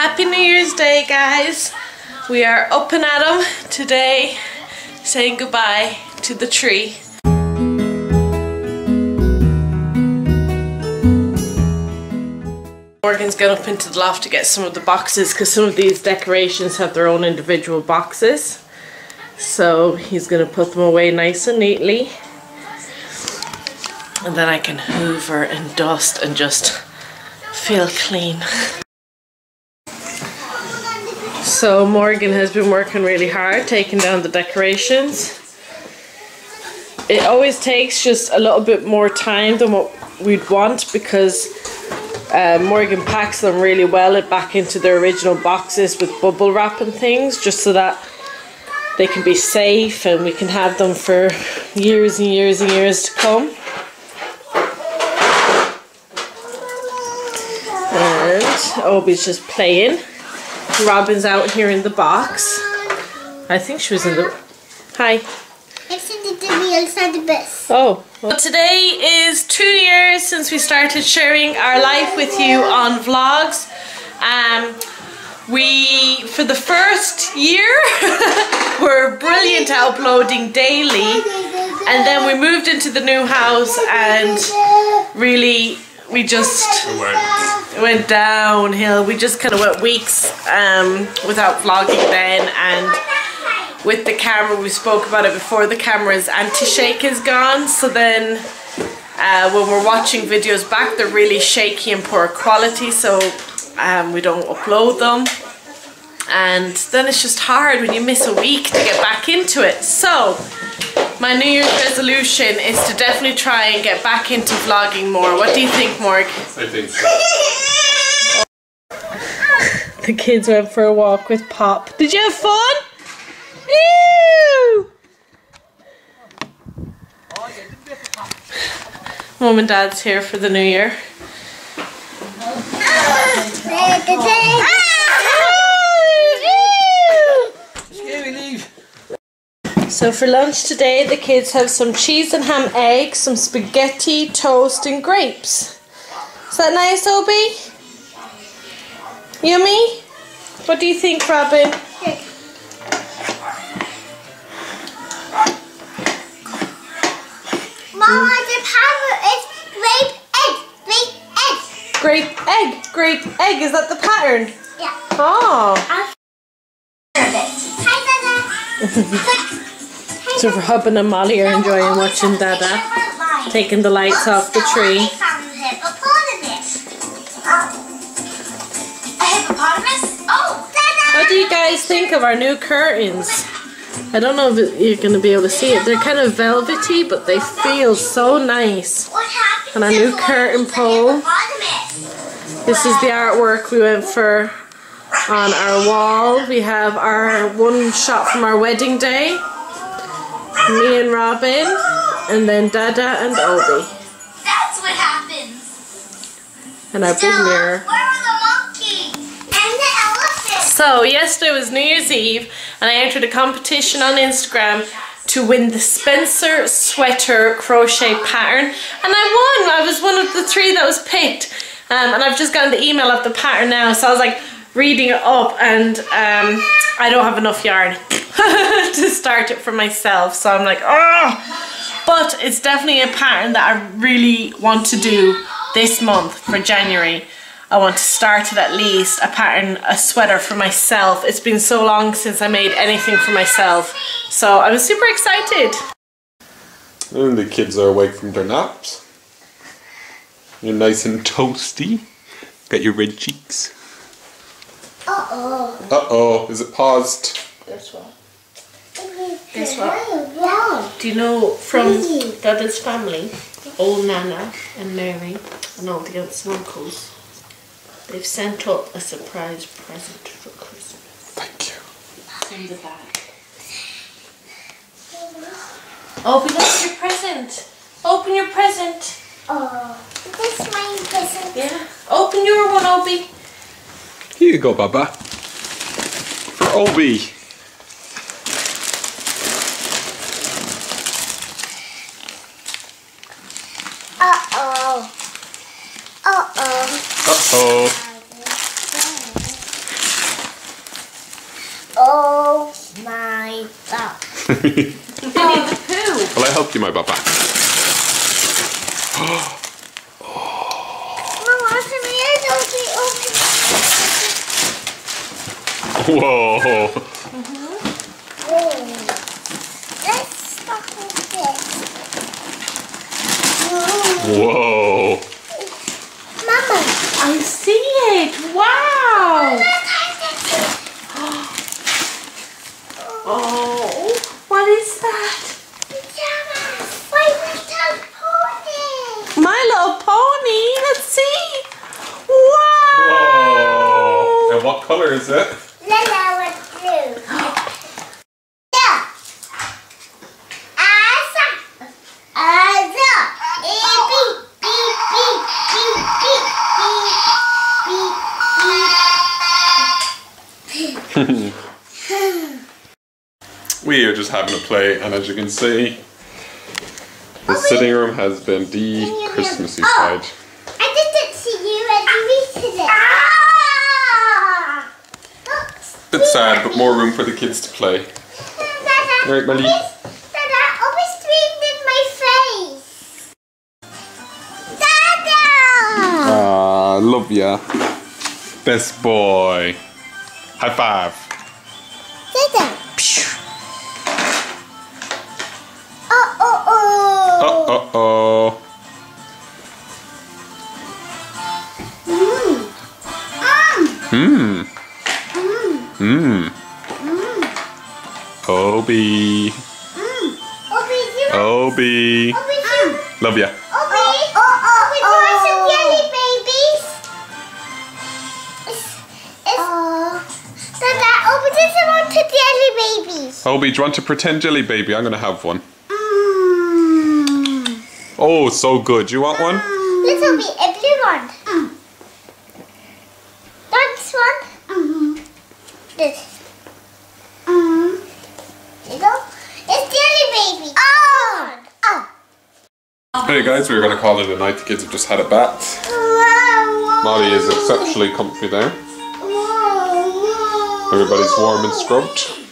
Happy New Year's Day, guys. We are up and at 'em today, saying goodbye to the tree. Morgan's gone up into the loft to get some of the boxes because some of these decorations have their own individual boxes. So he's going to put them away nice and neatly. And then I can hoover and dust and just feel clean. So Morgan has been working really hard taking down the decorations. It always takes just a little bit more time than what we'd want because uh, Morgan packs them really well back into their original boxes with bubble wrap and things just so that they can be safe and we can have them for years and years and years to come. And Obi's just playing. Robin's out here in the box. I think she was in the... Hi. It's in the wheels the best. Oh. Well. Today is two years since we started sharing our life with you on vlogs. Um, we, for the first year, were brilliant at uploading daily. And then we moved into the new house and really we just went, went downhill. We just kind of went weeks um, without vlogging then and with the camera, we spoke about it before, the camera's anti-shake is gone. So then uh, when we're watching videos back, they're really shaky and poor quality. So um, we don't upload them. And then it's just hard when you miss a week to get back into it. So my New Year's resolution is to definitely try and get back into vlogging more. What do you think, Morg? I think so. The kids went for a walk with Pop. Did you have fun? Ew! Mom and Dad's here for the new year. So for lunch today, the kids have some cheese and ham eggs, some spaghetti, toast, and grapes. Is that nice, Obi? Yummy? What do you think, Robin? Mama, the pattern is grape egg. Grape egg. Grape egg. Grape egg. Is that the pattern? Yeah. Oh. Hi, Dada. so for Hubban and Molly are enjoying watching Dada taking the lights off the tree. You guys think of our new curtains? I don't know if you're going to be able to see it. They're kind of velvety, but they feel so nice. And a new curtain pole. This is the artwork we went for on our wall. We have our one shot from our wedding day. Me and Robin. And then Dada and Obi. That's what happens. And our big mirror. So yesterday was New Year's Eve and I entered a competition on Instagram to win the Spencer sweater crochet pattern and I won. I was one of the three that was picked um, and I've just gotten the email of the pattern now so I was like reading it up and um, I don't have enough yarn to start it for myself so I'm like oh but it's definitely a pattern that I really want to do this month for January. I want to start it at least, a pattern, a sweater for myself. It's been so long since I made anything for myself. So I'm super excited. And the kids are awake from their naps. You're nice and toasty. Got your red cheeks. Uh-oh. Uh-oh. Is it paused? Guess what? Guess what? Do you know from Dada's family, old Nana and Mary and all the aunts and uncles, They've sent up a surprise present for Christmas. Thank you. In the bag. Open up your present. Open your present. Oh, this is my present. Yeah. Open your one, Obi. Here you go, Baba. For Obi. Oh. Oh my god. Well, I helped you, my papa. Whoa. Let's stop this. Whoa. Whoa. Oh, what is that? My little pony. My little pony. Let's see. Wow. Whoa. And what color is it? Yellow and blue. yeah. Asa. Asa. Beep, beep, beep, beep, beep, beep, beep, beep. We are just having a play, and as you can see, the sitting room has been de-Christmassy Oh. side. I just didn't see you and you reached it. Ah! Bit sad, but more room for the kids to play. Dada, Right, Molly. Dada, always screamed in my face. Dada! Ah, love ya. Best boy. High five. Dada. Oh. Uh oh oh. Mm. Mmm. Mmm. Obi. Mm. Obi, you. Obi. Obi. Love ya. Obi, oh, oh, Obi, do you want some jelly babies? It's, it's, Dada, Obi doesn't want to jelly babies. Obi, do you want to pretend jelly baby? I'm gonna have one. Mm. Oh, so good. You want one? Little bit, a blue one. Mm. This one. Mm-hmm. This. Mm. Little. It's jelly baby. Oh. Oh. Hey guys, we're gonna call it a night. The kids have just had a bath. Whoa, Molly is exceptionally comfy there. Whoa, whoa. Everybody's warm and scrubbed.